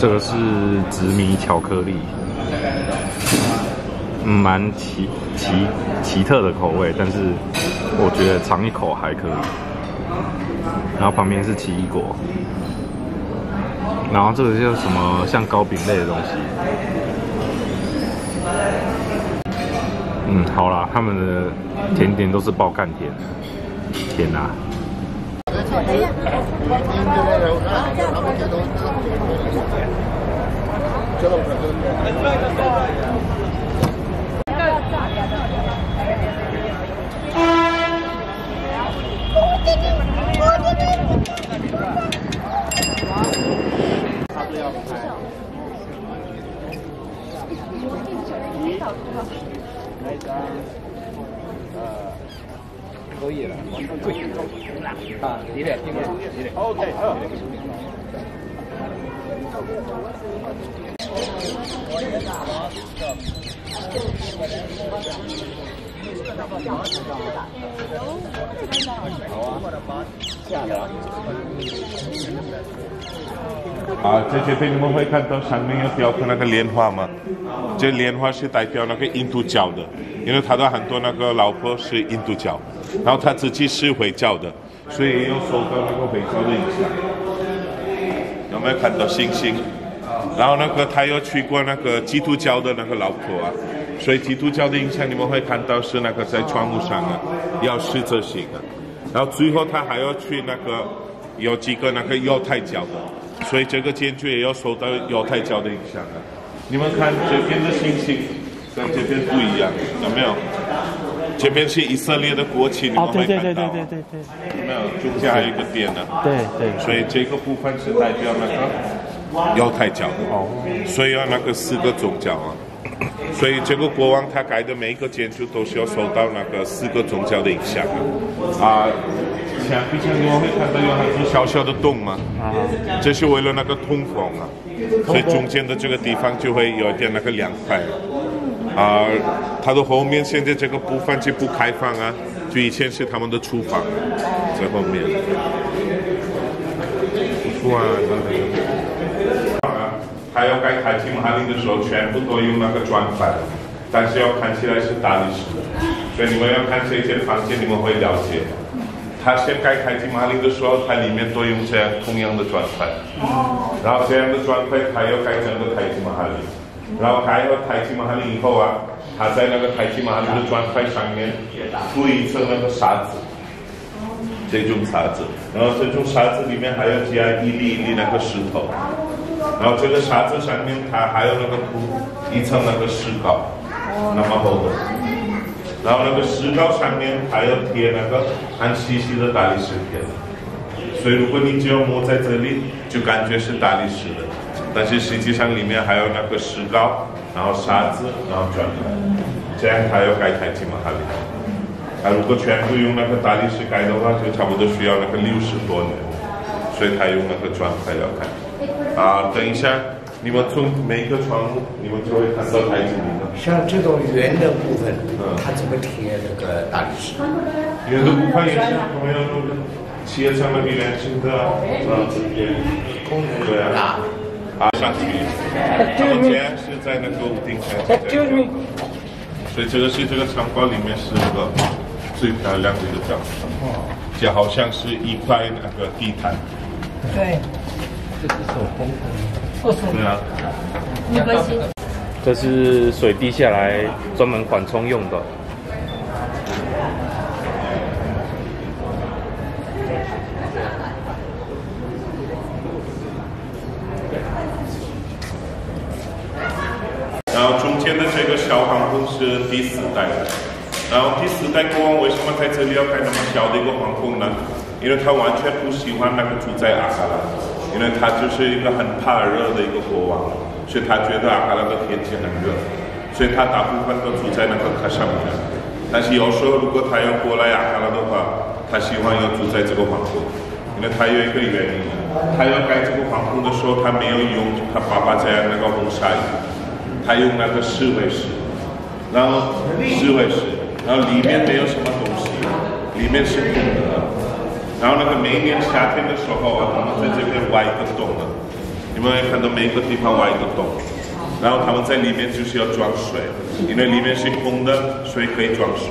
这个是紫米巧克力，嗯，蛮奇奇奇特的口味，但是我觉得尝一口还可以。然后旁边是奇异果，然后这个叫什么像糕饼类的东西。嗯，好啦，他们的甜点都是爆干甜，天哪！可以了，对，啊，几点？几点？几点？OK，好。啊，在这边你们会看到上面有雕刻那个莲花吗？这莲花是代表那个印度教的，因为他的很多那个老婆是印度教，然后他自己是回教的，所以有受到那个回教的影响。有没有看到星星？然后那个他又去过那个基督教的那个老婆啊，所以基督教的影响你们会看到是那个在窗户上啊，要十字形的。然后最后他还要去那个有几个那个犹太教的，所以这个建筑也要受到犹太教的影响啊。你们看这边的星星跟这边不一样，有没有？这边是以色列的国旗，你们哦，对会对对看到啊。对对对对有没有？中间还有一个点呢。对对，所以这个部分是代表那个犹太教的，哦，所以要那个四个宗教啊。所以这个国王他盖的每一个建筑都是要受到那个四个宗教的影响啊。啊，前壁上你们会看到有很多小小的洞吗？啊，这是为了那个通风啊，所以中间的这个地方就会有一点那个凉快。啊，它的后面现在这个部分就不开放啊，就以前是他们的厨房，在后面。不错啊，还要盖泰姬玛哈陵的时候，全部都用那个砖块，但是要看起来是大理石的，所以你们要看这间房间，你们会了解。他先盖泰姬玛哈陵的时候，它里面都用这样同样的砖块，然后这样的砖块，它要盖整个泰姬玛哈陵，然后盖好泰姬玛哈陵以后啊，它在那个泰姬玛哈陵的砖块上面铺一层那个沙子。这种沙子，然后这种沙子里面还要加一粒一粒那个石头，然后这个沙子上面它还有那个铺一层那个石膏，那么厚的，然后那个石膏上面还要贴那个很细细的大理石片，所以如果你只有摸在这里，就感觉是大理石的，但是实际上里面还有那个石膏，然后沙子，然后砖块，这样它要盖泰姬玛哈陵。啊，如果全部用那个大理石盖的话，就差不多需要那个六十多年，所以他用那个砖块要盖。啊，等一下，你们从每一个窗户，你们就会看到台子里的。像这种圆的部分嗯，它怎么贴那个大理石？圆的部分也是同样用的，切成那个圆形的，啊，这边，对啊，啊上去，他们这样是在那个屋顶上。所以这个是这个城堡里面是那个最漂亮的一个角落，就好像是一块那个地毯。对，这是手工的对啊，没关系。这是水滴下来专门缓冲用的。然后中间的这个小皇宫是第四代的，然后第四代国王为什么在这里要盖那么小的一个皇宫呢？因为他完全不喜欢那个住在阿卡拉，因为他就是一个很怕热的一个国王，所以他觉得阿卡拉的天气很热，所以他大部分都住在那个卡上面。但是有时候如果他要过来阿卡拉的话，他喜欢要住在这个皇宫，因为他有一个原因，他要盖这个皇宫的时候，他没有用他爸爸在那个红纱衣。他用那个石灰石，然后石灰石，然后里面没有什么东西，里面是空的。然后那个每年夏天的时候啊，他们在这边挖一个洞的，你们会看到每个地方挖一个洞，然后他们在里面就是要装水，因为里面是空的，所以可以装水。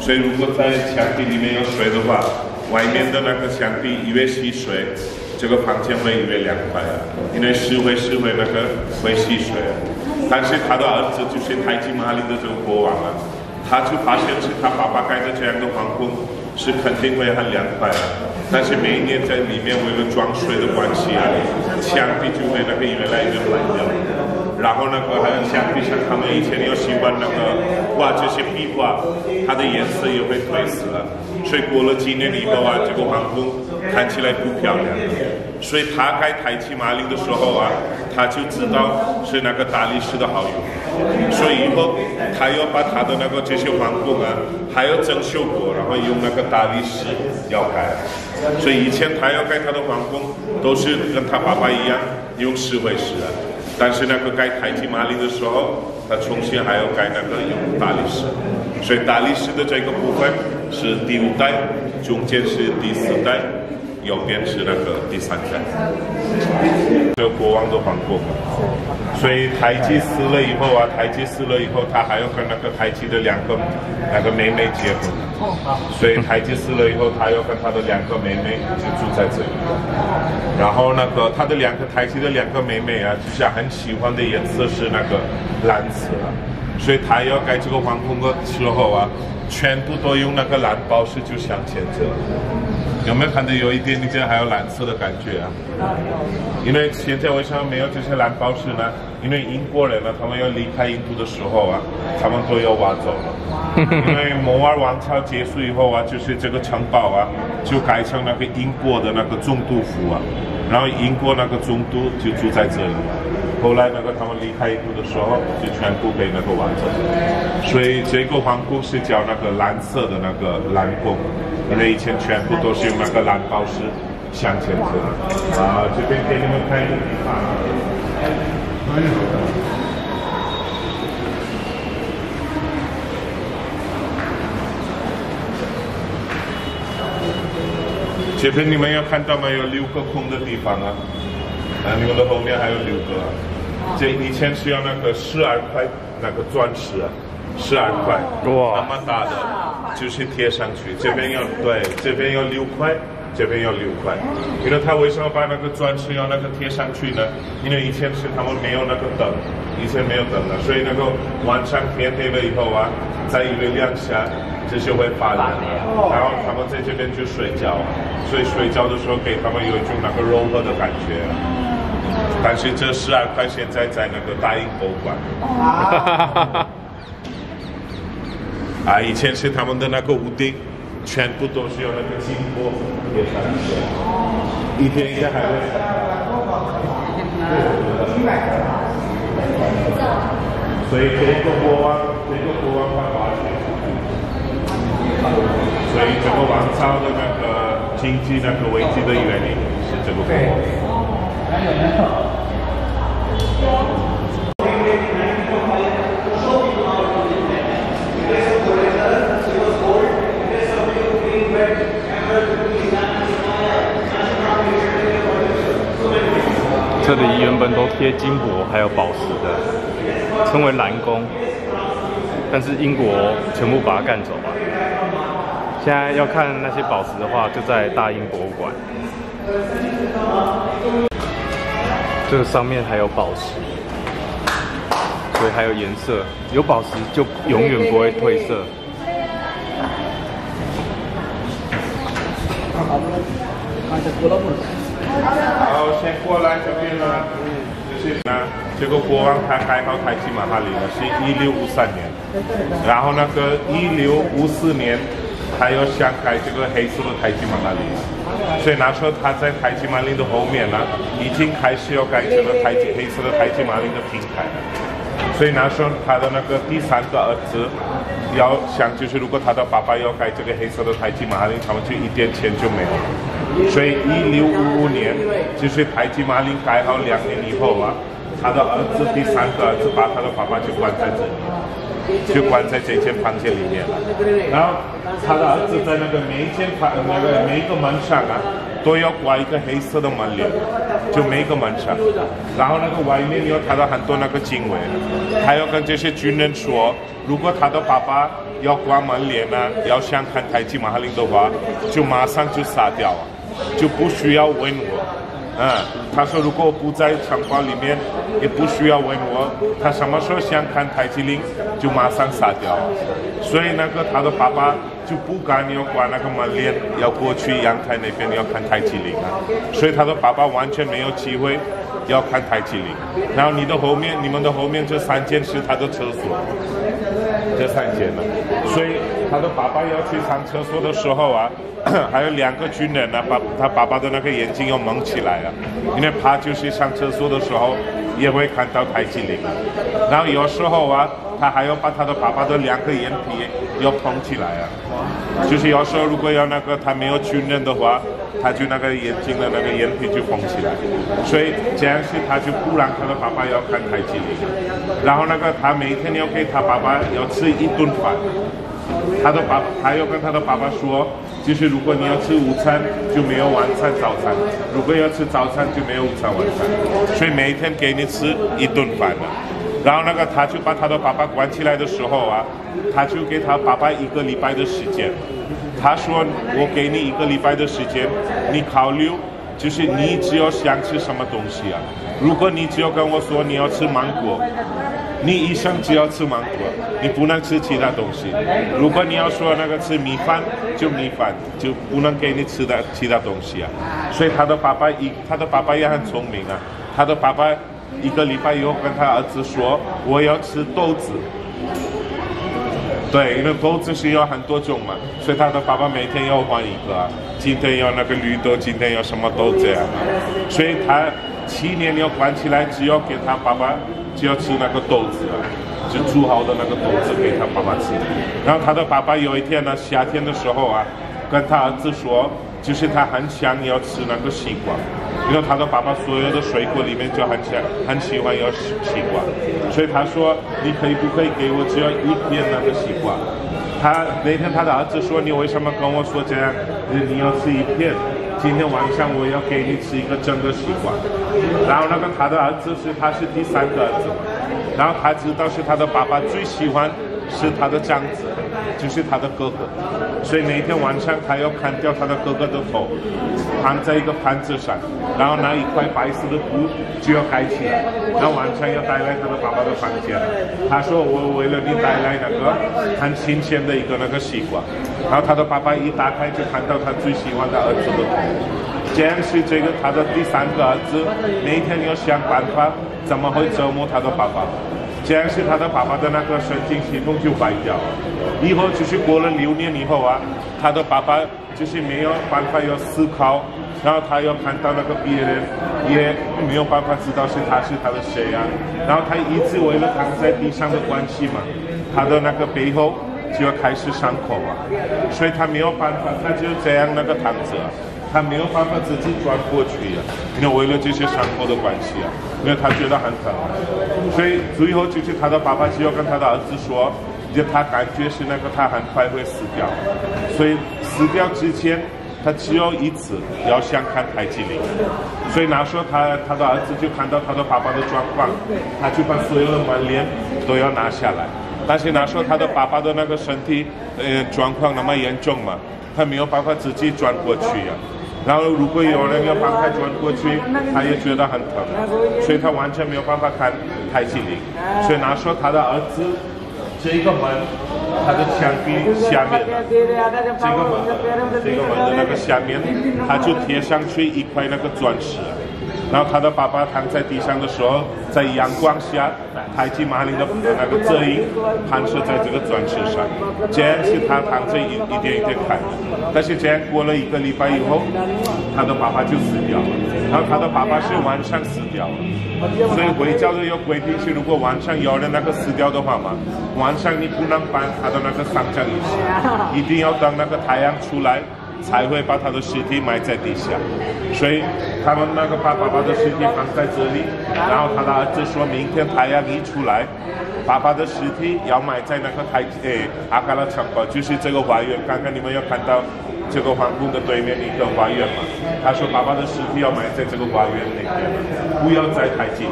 所以如果在墙壁里面有水的话，外面的那个墙壁越吸水，这个房间会越凉快啊，因为石灰石灰那个会吸水。但是他的儿子就是泰姬玛哈林的这个国王啊，他就发现是他爸爸盖的这样的皇宫是肯定会很凉快的。但是每一年在里面为了装水的关系啊，墙壁就会那个越来越烂掉。然后那个还有墙壁上，他们以前又喜欢那个挂这些壁画，它的颜色也会褪色了。所以过了几年以后啊，这个皇宫看起来不漂亮。所以他盖台基马林的时候啊，他就知道是那个大理石的好用，所以以后他要把他的那个这些皇宫啊，还要整修过，然后用那个大理石要盖。所以以前他要盖他的皇宫，都是跟他爸爸一样用石灰石啊。但是那个盖台基马林的时候，他重新还要盖那个用大理石，所以大理石的这个部分是第五代，中间是第四代，右边是那个第三代。这国王的皇宫，所以台基死了以后啊，台基死了以后，他还要跟那个台基的两个两个妹妹结婚。所以台基死了以后，他要跟他的两个妹妹就住在这里。然后那个他的两个台基的两个妹妹啊，就是很喜欢的颜色是那个蓝色，所以他要盖这个皇宫的时候啊，全部都用那个蓝宝石就向前走。有没有看到有一点点还有蓝色的感觉啊？因为现在为什么没有这些蓝宝石呢？因为英国人呢，他们要离开印度的时候啊，他们都要挖走了。因为摩尔王朝结束以后啊，就是这个城堡啊，就改成那个英国的那个总督府啊，然后英国那个总督就住在这里。后来那个他们离开英国的时候，就全部被那个挖走。所以这个皇宫是叫那个蓝色的那个蓝宫。因为以前全部都是用那个蓝宝石镶嵌着。啊，这边给你们看一个地方。这边你们有看到吗？有六个空的地方啊！啊，你们的后面还有六个。这以前是要那个十二块那个钻石啊，十二块，哇那么大的，就是贴上去。这边要对，这边要六块，这边要六块。因为他为什么把那个砖是要那个贴上去呢？因为以前是他们没有那个灯，以前没有灯的，所以那个晚上天黑了以后啊，在月亮下，这些会发亮，然后他们在这边就睡觉，所以睡觉的时候给他们有一种那个柔和的感觉。但是这十二块现在在那个大英博物馆。啊，以前是他们的那个屋顶，全部都是用那个金箔贴上去，一天一天还会。所以这个国王，这个国王他花钱，所以这个王朝的那个经济那个危机的原因是这个国王。这里贴金箔还有宝石的，称为蓝宫，但是英国全部把它干走了。现在要看那些宝石的话，就在大英博物馆。这个上面还有宝石，所以还有颜色，有宝石就永远不会褪色。好，先过来这边呢，是呢，这个国王他改好台基马哈里了，是一六五三年，然后那个一六五四年，他又想改这个黑色的台基马哈里，所以那时候他在台基马林的后面呢，已经开始要改这个台基黑色的台基马林的平台，所以那时候他的那个第三个儿子。要想就是，如果他的爸爸要改这个黑色的台基马哈林，他们就一点钱就没有了。所以一六五五年，就是台基马林盖好两年以后啊，他的儿子第三个儿子把他的爸爸就关在这里，就关在这间房间里面了。然后他的儿子在那个每一间房那个每一个门上啊，都要挂一个黑色的门帘，就每个门上。然后那个外面有看到很多那个警卫，他要跟这些军人说，如果他的爸爸要挂门帘呢，要想看太极马哈林的话，就马上就杀掉啊，就不需要问我。嗯，他说如果不在场馆里面，也不需要问我，他什么时候想看泰姬陵，就马上杀掉。所以那个他的爸爸就不敢要挂那个门帘，要过去阳台那边要看泰姬陵啊。所以他的爸爸完全没有机会要看泰姬陵。然后你的后面，你们的后面这三间是他的厕所，这三间了。所以他的爸爸要去上厕所的时候啊。还有两个军人呢，把他爸爸的那个眼睛又蒙起来了，因为怕就是上厕所的时候也会看到太极岭。然后有时候啊，他还要把他的爸爸的两个眼皮又捧起来啊，就是有时候如果要那个他没有军人的话，他就那个眼睛的那个眼皮就捧起来，所以这样子他就不让他的爸爸要看太极岭。然后那个他每天要给他爸爸要吃一顿饭。他的爸，他要跟他的爸爸说，就是如果你要吃午餐，就没有晚餐、早餐；如果要吃早餐，就没有午餐、晚餐。所以每天给你吃一顿饭的。然后那个他就把他的爸爸关起来的时候啊，他就给他爸爸一个礼拜的时间。他说：“我给你一个礼拜的时间，你考虑，就是你只要想吃什么东西啊。如果你只要跟我说你要吃芒果。”你一生只要吃芒果，你不能吃其他东西。如果你要说那个吃米饭，就米饭，就不能给你吃的其他东西啊。所以他的爸爸一，他的爸爸也很聪明啊。他的爸爸一个礼拜以后跟他儿子说，我要吃豆子。对，因为豆子是有很多种嘛，所以他的爸爸每天要换一个。今天要那个绿豆，今天要什么豆这样。所以他七年要关起来，只要给他爸爸。就要吃那个豆子啊，就煮好的那个豆子给他爸爸吃。然后他的爸爸有一天呢，夏天的时候啊，跟他儿子说，就是他很想要吃那个西瓜，因为他的爸爸所有的水果里面就很想很喜欢要西西瓜，所以他说，你可以不可以给我只要一片那个西瓜？他那天他的儿子说，你为什么跟我说这样？你要吃一片。今天晚上我要给你吃一个整个西瓜，然后那个他的儿子是他是第三个儿子，然后他知道是他的爸爸最喜欢是他的长子，就是他的哥哥，所以那天晚上他要砍掉他的哥哥的头，放在一个盘子上，然后拿一块白色的布就要盖起来，然后晚上要带来他的爸爸的房间。他说我为了你带来那个很新鲜的一个那个西瓜。然后他的爸爸一打开就看到他最喜欢的儿子的头，这样是这个他的第三个儿子，每天要想办法怎么会折磨他的爸爸，这样是他的爸爸的那个神经系统就坏掉了。以后就是过了六年以后啊，他的爸爸就是没有办法要思考，然后他要看到那个别人，也没有办法知道是他是他的谁啊，然后他一直为了躺在地上的关系嘛，他的那个背后。就要开始伤口啊，所以他没有办法，他就这样那个躺着，他没有办法自己转过去呀。因为为了这些伤口的关系啊，因为他觉得很疼，所以最后就是他的爸爸就要跟他的儿子说，就他感觉是那个他很快会死掉，所以死掉之前他只有一次要想看太极岭，所以那时候他他的儿子就看到他的爸爸的状况，他就把所有的门帘都要拿下来。但是那时候他的爸爸的那个身体，呃，状况那么严重嘛，他没有办法自己转过去呀。然后如果有人要帮他转过去，他也觉得很疼，所以他完全没有办法看太极岭。所以那时候他的儿子，这个门，他的墙壁下面，这个门，这个门的那个下面，他就贴上去一块那个钻石。然后他的爸爸躺在地上的时候，在阳光下，太极马林的那个遮影反射在这个钻石上，这样是他躺着一一点一点看。但是这样过了一个礼拜以后，他的爸爸就死掉了。然后他的爸爸是晚上死掉了，所以回教的有规定是，如果晚上有人那个死掉的话嘛，晚上你不能办他的那个丧葬仪式，一定要等那个太阳出来。才会把他的尸体埋在地下，所以他们那个把爸爸的尸体放在这里，然后他的儿子说明天太阳一出来，爸爸的尸体要埋在那个太诶阿卡拉城堡，就是这个花园。刚刚你们有看到这个皇宫的对面的一个花园嘛？他说爸爸的尸体要埋在这个花园那边，不要在太极。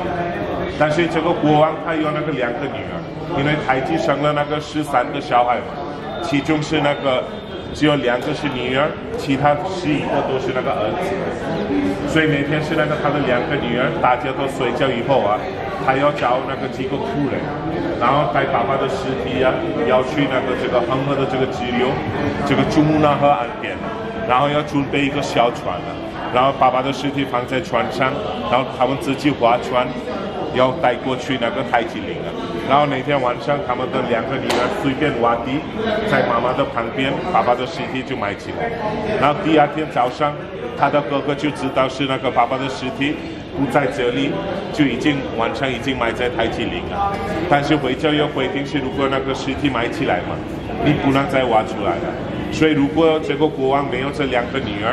但是这个国王他有那个两个女儿，因为太极生了那个十三个小孩嘛，其中是那个只有两个是女儿，其他十一个都是那个儿子。所以每天是那个他的两个女儿，大家都睡觉以后啊，他要找那个几个仆人，然后带爸爸的尸体啊，要去那个这个恒河的这个支流，这个珠穆朗河岸边，然后要准备一个小船啊，然后爸爸的尸体放在船上，然后他们自己划船，要带过去那个泰姬陵啊。然后那天晚上，他们的两个女儿随便挖地，在妈妈的旁边，爸爸的尸体就埋起来。然后第二天早上，他的哥哥就知道是那个爸爸的尸体不在这里，就已经晚上已经埋在泰姬陵了。但是回教有规定是，如果那个尸体埋起来嘛，你不能再挖出来了。所以如果这个国王没有这两个女儿，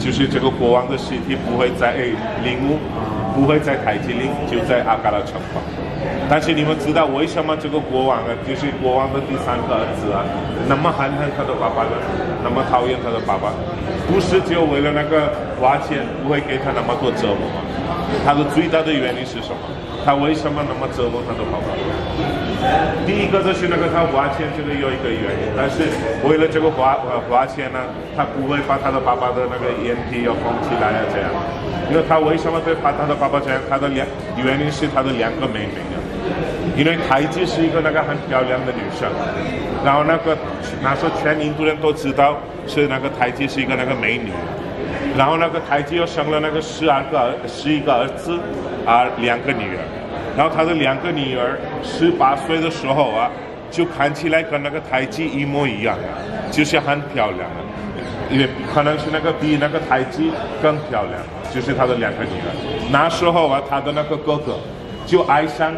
就是这个国王的尸体不会在陵墓，不会在泰姬陵，就在阿嘎拉城堡。但是你们知道为什么这个国王啊，就是国王的第三个儿子啊，那么恨恨他的爸爸呢？那么讨厌他的爸爸？不是就为了那个花钱，不会给他那么多折磨吗？他的最大的原因是什么？他为什么那么折磨他的爸爸？第一个就是那个他花钱，这个有一个原因，但是为了这个花呃花钱呢，他不会把他的爸爸的那个眼皮要封起来啊这样。因为他为什么会把他的爸爸这样？他的两原因是他的两个妹妹啊。因为台姬是一个那个很漂亮的女生，然后那个那时候全印度人都知道是那个台姬是一个那个美女，然后那个台姬又生了那个十二个儿十一个儿子啊两个女儿，然后他的两个女儿十八岁的时候啊，就看起来跟那个胎记一模一样，就是很漂亮啊，也可能是那个比那个胎记更漂亮，就是他的两个女儿。那时候啊，他的那个哥哥就爱上。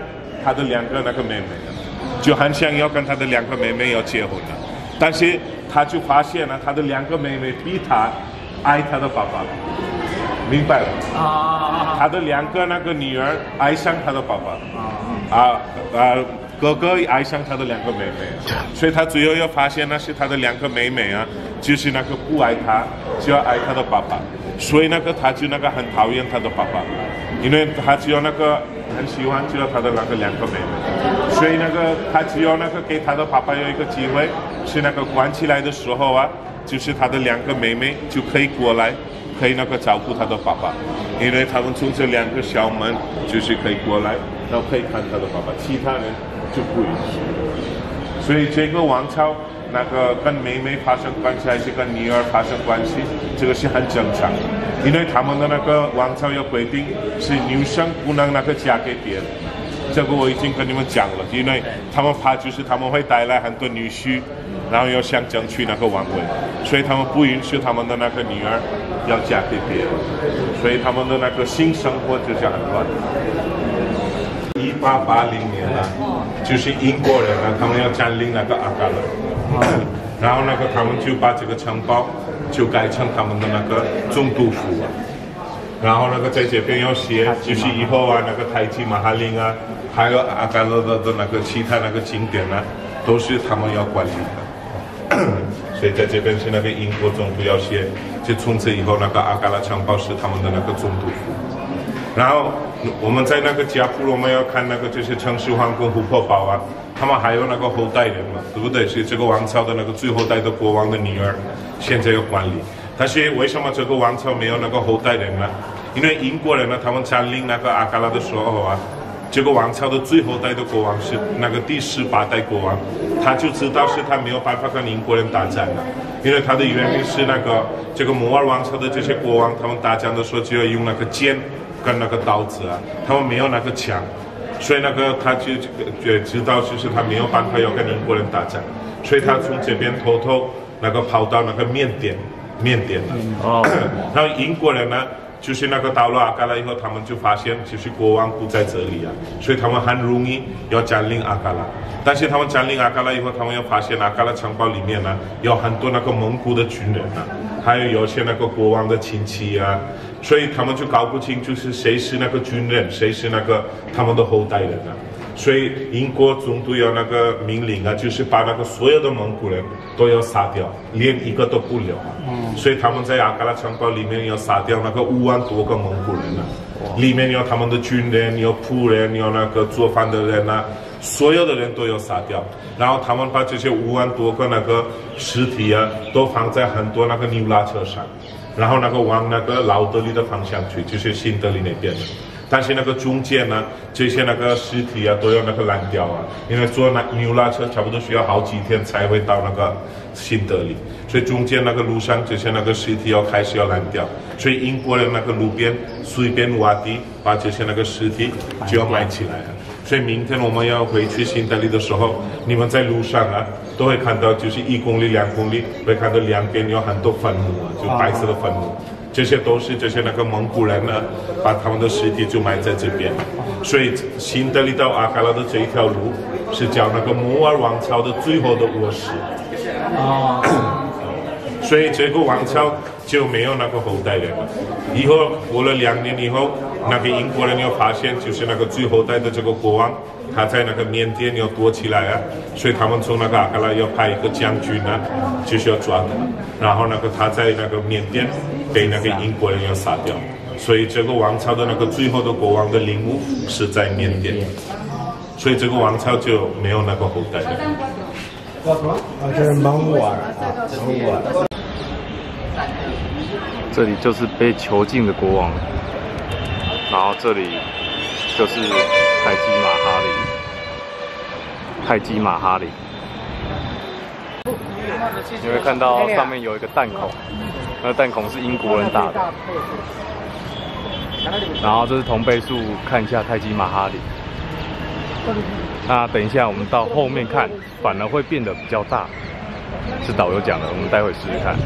他的两个那个妹妹了，就很想要跟他的两个妹妹要结婚了，但是他就发现了他的两个妹妹比他爱他的爸爸，明白了？啊他的两个那个女儿爱上他的爸爸，啊。啊哥哥爱上他的两个妹妹，所以他最后又发现那是他的两个妹妹啊，就是那个不爱他，就要爱他的爸爸，所以那个他就那个很讨厌他的爸爸，因为他只有那个。很喜欢只有他的那个两个妹妹，所以那个他只有那个给他的爸爸有一个机会，是那个关起来的时候啊，就是他的两个妹妹就可以过来，可以那个照顾他的爸爸，因为他们从这两个小门就是可以过来，然后可以看他的爸爸，其他人就不允许。所以这个王朝那个跟妹妹发生关系还是跟女儿发生关系，这个是很正常。因为他们的那个王朝有规定，是女生不能那个嫁给别人。这个我已经跟你们讲了，因为他们怕就是他们会带来很多女婿，然后要想争取那个王位，所以他们不允许他们的那个女儿要嫁给别人，所以他们的那个新生活就这样很乱。一八八零年呢，就是英国人呢，他们要占领那个阿嘎勒，然后那个他们就把这个城堡。就改成他们的那个总督府，然后那个在这边要写，就是以后啊，那个泰姬玛哈陵啊，还有阿嘎勒的的那个其他那个景点呢，都是他们要管理的。所以在这边是那个英国总督要写，就从此以后那个阿嘎拉城堡是他们的那个总督府。然后我们在那个加普罗，我们要看那个就是城市皇宫、琥珀堡啊。他们还有那个后代人嘛，对不对？是这个王朝的那个最后代的国王的女儿，现在要管理。但是为什么这个王朝没有那个后代人呢？因为英国人呢，他们占领那个阿嘎拉的时候啊，这个王朝的最后代的国王是那个第十八代国王，他就知道是他没有办法跟英国人打仗了，因为他的原因是那个这个摩尔王朝的这些国王，他们打仗的时候就要用那个剑跟那个刀子啊，他们没有那个枪。所以那个他就就知道，就是他没有办法要跟英国人打仗，所以他从这边偷偷那个跑到那个缅甸，缅甸了。哦。然后英国人呢，就是那个到了阿嘎拉以后，他们就发现就是国王不在这里啊，所以他们很容易要占领阿嘎拉。但是他们占领阿嘎拉以后，他们又发现阿嘎拉城堡里面呢，有很多那个蒙古的军人啊，还有有些那个国王的亲戚啊。所以他们就搞不清，就是谁是那个军人，谁是那个他们的后代人啊。所以英国总督有那个命令啊，就是把那个所有的蒙古人都要杀掉，连一个都不留啊。所以他们在阿嘎拉城堡里面要杀掉那个五万多个蒙古人啊，里面有他们的军人，有仆人，有那个做饭的人啊，所有的人都要杀掉。然后他们把这些五万多个那个尸体啊，都放在很多那个牛拉车上，然后那个往那个老德里的方向去，就是新德里那边的。但是那个中间呢，这些那个尸体啊都要那个烂掉啊，因为坐那牛拉车差不多需要好几天才会到那个新德里，所以中间那个路上这些那个尸体要开始要烂掉，所以英国人那个路边随便挖地，把这些那个尸体就要埋起来啊。所以明天我们要回去新德里的时候，你们在路上啊都会看到，就是一公里、两公里会看到两边有很多坟墓啊，就白色的坟墓。这些都是这些那个蒙古人呢，把他们的尸体就埋在这边，所以新德里到阿卡拉的这一条路是叫那个摩尔王朝的最后的卧室。哦，所以这个王朝就没有那个后代人了。以后过了两年以后，那个英国人又发现，就是那个最后代的这个国王，他在那个缅甸要躲起来啊，所以他们从那个阿嘎拉要派一个将军呢，就是要抓他，然后那个他在那个缅甸被那个英国人要杀掉，所以这个王朝的那个最后的国王的陵墓是在缅甸，所以这个王朝就没有那个后代了。啊，这是蒙古尔啊，蒙古尔。这里就是被囚禁的国王，然后这里就是泰姬玛哈里，泰姬玛哈里。你会看到上面有一个弹孔，那弹孔是英国人打的。然后这是同倍数，看一下泰姬玛哈里。那等一下我们到后面看，反而会变得比较大，是导游讲的，我们待会试试看。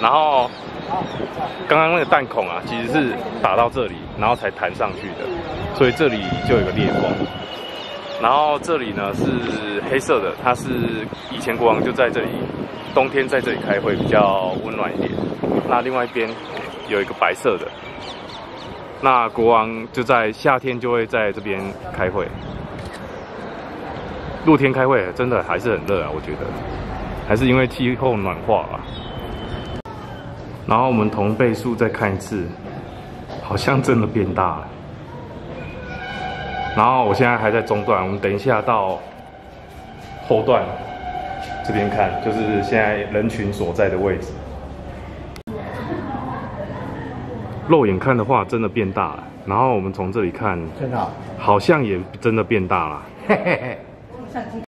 然后刚刚那个弹孔啊，其实是打到这里，然后才弹上去的，所以这里就有个裂缝。然后这里呢是黑色的，它是以前国王就在这里，冬天在这里开会比较温暖一点。那另外一边有一个白色的，那国王就在夏天就会在这边开会。露天开会真的还是很热啊，我觉得，还是因为气候暖化啊。然后我们同倍数再看一次，好像真的变大了。然后我现在还在中段，我们等一下到后段这边看，就是现在人群所在的位置。肉眼看的话，真的变大了。然后我们从这里看，真的啊，好像也真的变大了。嘿嘿嘿。